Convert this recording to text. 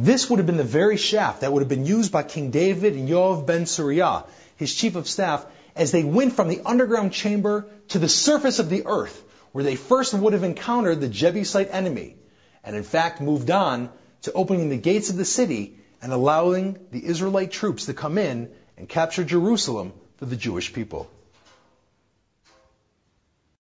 This would have been the very shaft that would have been used by King David and Yoav ben Suriah, his chief of staff, as they went from the underground chamber to the surface of the earth, where they first would have encountered the Jebusite enemy, and in fact moved on to opening the gates of the city and allowing the Israelite troops to come in and capture Jerusalem for the Jewish people.